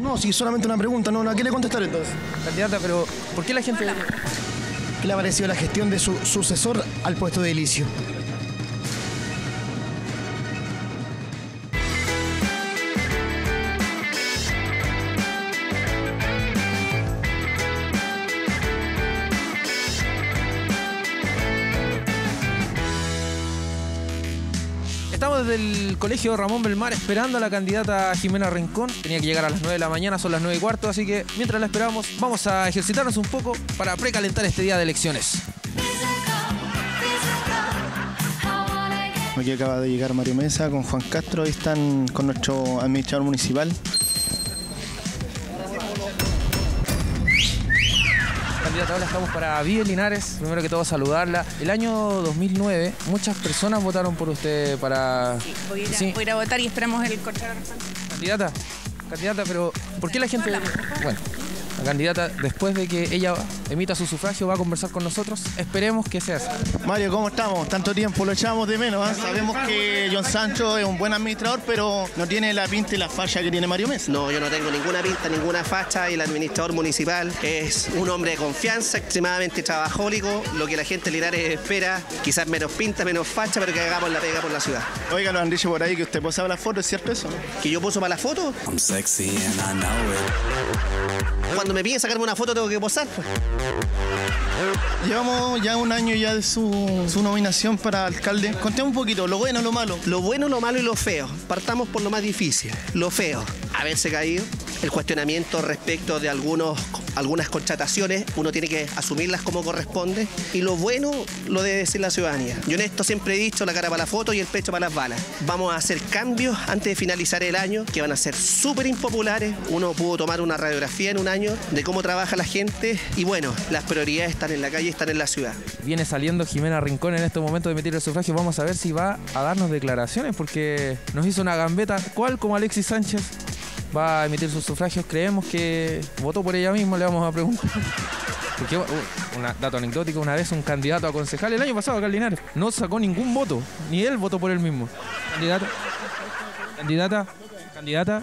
No, sí, solamente una pregunta, no, ¿a qué le contestar entonces? Candidata, pero ¿por qué la gente... ¿Qué le ha parecido la gestión de su sucesor al puesto de Elicio? Estamos desde el colegio Ramón Belmar esperando a la candidata Jimena Rincón. Tenía que llegar a las 9 de la mañana, son las 9 y cuarto, así que mientras la esperamos, vamos a ejercitarnos un poco para precalentar este día de elecciones. Aquí acaba de llegar Mario Mesa con Juan Castro, ahí están con nuestro administrador municipal. Candidata, ahora estamos para Vive Linares. Primero que todo, saludarla. El año 2009, muchas personas votaron por usted para. Voy a, ir a, Sí. voy a ir a votar y esperamos el corchero. Candidata, candidata, pero ¿por qué la gente.? Bueno, la candidata, después de que ella emita su sufragio, va a conversar con nosotros. Esperemos que sea así. Mario, ¿cómo estamos? Tanto tiempo, lo echamos de menos. ¿ah? Sabemos que John Sancho es un buen administrador, pero no tiene la pinta y la falla que tiene Mario Mesa. No, yo no tengo ninguna pinta, ninguna facha y el administrador municipal es un hombre de confianza, extremadamente trabajólico, lo que la gente de Linares espera, quizás menos pinta, menos facha, pero que hagamos la pega por la ciudad. Oiga, lo han dicho por ahí que usted posaba la foto, ¿es cierto eso? ¿Que yo poso para la foto? I'm sexy and I know it. Cuando me piden sacarme una foto tengo que posar. pues. Llevamos ya un año ya de su, su nominación para alcalde. Contemos un poquito, lo bueno, lo malo. Lo bueno, lo malo y lo feo. Partamos por lo más difícil. Lo feo, haberse caído. El cuestionamiento respecto de algunos, algunas contrataciones, uno tiene que asumirlas como corresponde. Y lo bueno lo debe decir la ciudadanía. Yo en esto siempre he dicho la cara para la foto y el pecho para las balas. Vamos a hacer cambios antes de finalizar el año que van a ser súper impopulares. Uno pudo tomar una radiografía en un año de cómo trabaja la gente. Y bueno, las prioridades están en la calle, están en la ciudad. Viene saliendo Jimena Rincón en este momento de emitir el sufragio. Vamos a ver si va a darnos declaraciones porque nos hizo una gambeta. ¿Cuál como Alexis Sánchez va a emitir sus sufragios? Creemos que votó por ella misma, le vamos a preguntar. Porque, uh, un dato anecdótico, una vez un candidato a concejal el año pasado Linares no sacó ningún voto, ni él votó por él mismo. Candidata, candidata, candidata,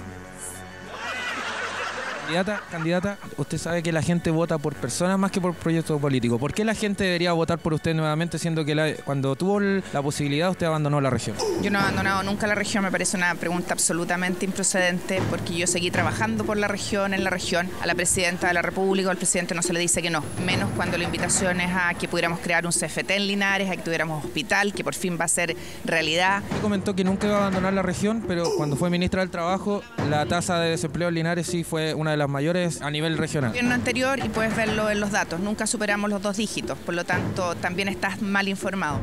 Candidata, candidata, usted sabe que la gente vota por personas más que por proyectos políticos. ¿Por qué la gente debería votar por usted nuevamente, siendo que la- cuando tuvo la posibilidad usted abandonó la región? Yo no he abandonado nunca la región, me parece una pregunta absolutamente improcedente porque yo seguí trabajando por la región, en la región. A la presidenta de la República al presidente no se le dice que no, menos cuando la invitación es a que pudiéramos crear un CFT en Linares, a que tuviéramos hospital, que por fin va a ser realidad. Usted comentó que nunca iba a abandonar la región, pero cuando fue ministra del Trabajo, la tasa de desempleo en Linares sí fue una de las mayores a nivel regional. gobierno anterior y puedes verlo en los datos. Nunca superamos los dos dígitos, por lo tanto también estás mal informado.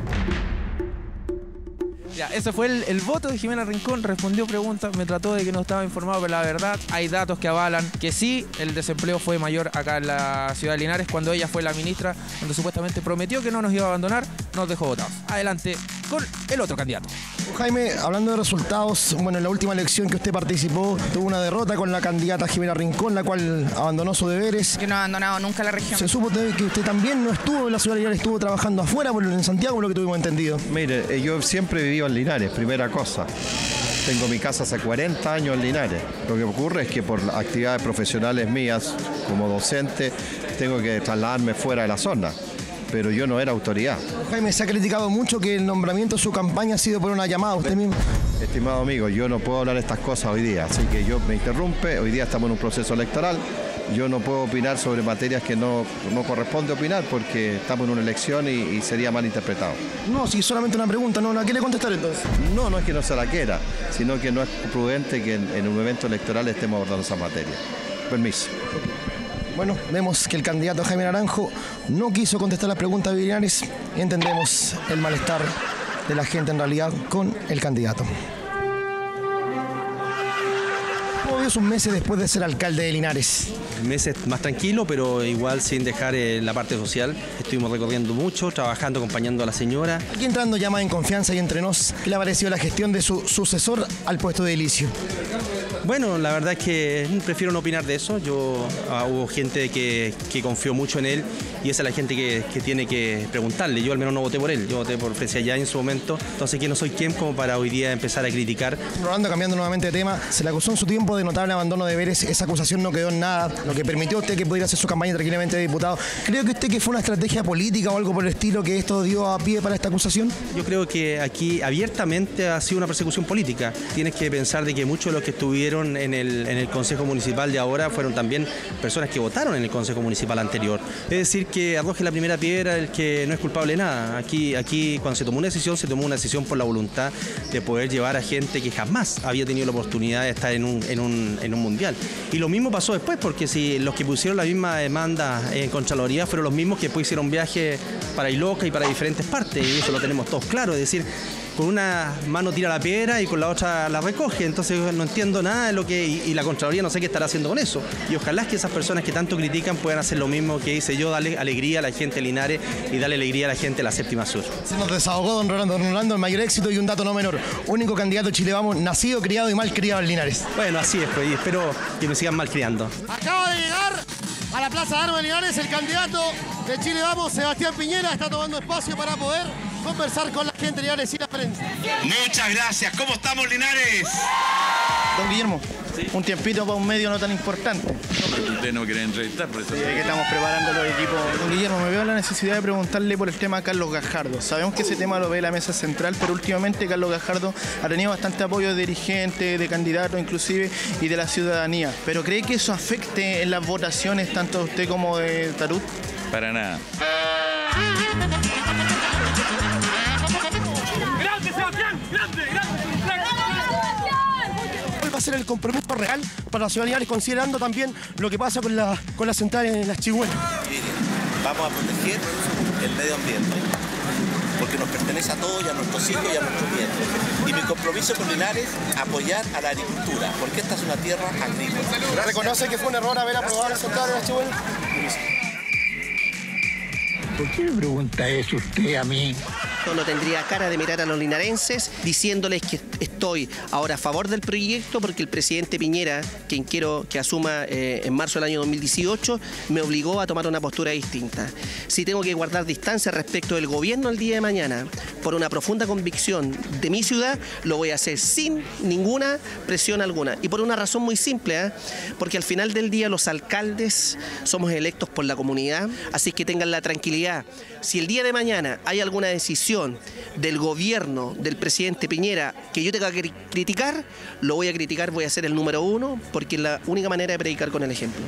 Ya, ese fue el, el voto de Jimena Rincón, respondió preguntas, me trató de que no estaba informado, pero la verdad hay datos que avalan que sí, el desempleo fue mayor acá en la ciudad de Linares cuando ella fue la ministra, donde supuestamente prometió que no nos iba a abandonar, nos dejó votados. Adelante con el otro candidato. Jaime, hablando de resultados, bueno, en la última elección que usted participó, tuvo una derrota con la candidata Jimena Rincón, la cual abandonó sus deberes. Yo no he abandonado nunca la región. Se supo que usted también no estuvo en la ciudad de Linares, estuvo trabajando afuera, por en Santiago, por lo que tuvimos entendido. Mire, eh, yo siempre he vivido en Linares, primera cosa. Tengo mi casa hace 40 años en Linares. Lo que ocurre es que por actividades profesionales mías como docente tengo que trasladarme fuera de la zona. Pero yo no era autoridad. Jaime, se ha criticado mucho que el nombramiento de su campaña ha sido por una llamada usted mismo. Estimado amigo, yo no puedo hablar de estas cosas hoy día, así que yo me interrumpe. Hoy día estamos en un proceso electoral. Yo no puedo opinar sobre materias que no, no corresponde opinar porque estamos en una elección y, y sería mal interpretado. No, sí, solamente una pregunta, no, ¿a qué le contestar entonces? No, no es que no se la quiera, sino que no es prudente que en, en un evento electoral estemos abordando esa materia. Permiso. Bueno, vemos que el candidato Jaime Naranjo no quiso contestar las preguntas de Linares y entendemos el malestar de la gente en realidad con el candidato. ¿Cómo vio sus meses después de ser alcalde de Linares? meses más tranquilo, pero igual sin dejar eh, la parte social. Estuvimos recorriendo mucho, trabajando, acompañando a la señora. Aquí entrando ya más en confianza y entre nos, ¿qué le ha parecido la gestión de su sucesor al puesto de Elicio? Bueno, la verdad es que prefiero no opinar de eso. Yo ah, hubo gente que, que confió mucho en él y esa es la gente que, que tiene que preguntarle. Yo al menos no voté por él, yo voté por Fresia ya en su momento, entonces que no soy quien como para hoy día empezar a criticar. Rolando, cambiando nuevamente de tema, se le acusó en su tiempo de notable abandono de deberes. Esa acusación no quedó en nada, lo que permitió a usted que pudiera hacer su campaña tranquilamente de diputado. ¿Cree que usted que fue una estrategia política o algo por el estilo que esto dio a pie para esta acusación? Yo creo que aquí abiertamente ha sido una persecución política. Tienes que pensar de que muchos de los que estuvieron en el, en el Consejo Municipal de ahora fueron también personas que votaron en el Consejo Municipal anterior. Es decir, que arroje la primera piedra el que no es culpable de nada. Aquí, aquí cuando se tomó una decisión, se tomó una decisión por la voluntad de poder llevar a gente que jamás había tenido la oportunidad de estar en un, en un, en un mundial. Y lo mismo pasó después, porque si los que pusieron la misma demanda en Contraloría fueron los mismos que después hicieron viajes para Iloca y para diferentes partes, y eso lo tenemos todos claro, es decir, con una mano tira la piedra y con la otra la recoge, entonces no entiendo nada de lo que, y, y la Contraloría no sé qué estará haciendo con eso. Y ojalá es que esas personas que tanto critican puedan hacer lo mismo que hice yo, darle alegría a la gente de Linares y darle alegría a la gente de la séptima sur. Se nos desahogó don Rolando. Don Rolando, el mayor éxito y un dato no menor. Único candidato Chile Vamos, nacido, criado y mal criado en Linares. Bueno, así es, pues, y espero que me sigan malcriando. Acaba de llegar a la Plaza de Armas de Linares el candidato de Chile Vamos, Sebastián Piñera, está tomando espacio para poder conversar con la gente de Linares y la prensa. Muchas gracias. ¿Cómo estamos, Linares? Don Guillermo, un tiempito para un medio no tan importante. Usted no quiere entrevistar, por eso. Y que estamos preparando los equipos. Don Guillermo, me veo la necesidad de preguntarle por el tema a Carlos Gajardo. Sabemos que ese tema lo ve la mesa central, pero últimamente Carlos Gajardo ha tenido bastante apoyo de dirigentes, de candidatos inclusive y de la ciudadanía. ¿Pero cree que eso afecte en las votaciones tanto de usted como de Tarut? Para nada. ¿Cuál va a ser el compromiso real para la ciudadanía, considerando también lo que pasa con la, con la central en las chihuahuas? Vamos a proteger el medio ambiente, porque nos pertenece a todos y a nuestros hijos y a nuestros nietos. Y mi compromiso con Linares, apoyar a la agricultura, porque esta es una tierra agrícola. ¿Reconoce que fue un error haber aprobado la central en las chihuahuas? ¿Por qué me pregunta eso usted a mí? No tendría cara de mirar a los linarenses diciéndoles que estoy ahora a favor del proyecto porque el presidente Piñera, quien quiero que asuma eh, en marzo del año 2018, me obligó a tomar una postura distinta. Si tengo que guardar distancia respecto del gobierno el día de mañana por una profunda convicción de mi ciudad, lo voy a hacer sin ninguna presión alguna. Y por una razón muy simple, ¿eh? porque al final del día los alcaldes somos electos por la comunidad, así que tengan la tranquilidad. Si el día de mañana hay alguna decisión del gobierno del presidente Piñera que yo tenga que cri- criticar, lo voy a criticar, voy a ser el número uno, porque es la única manera de predicar con el ejemplo.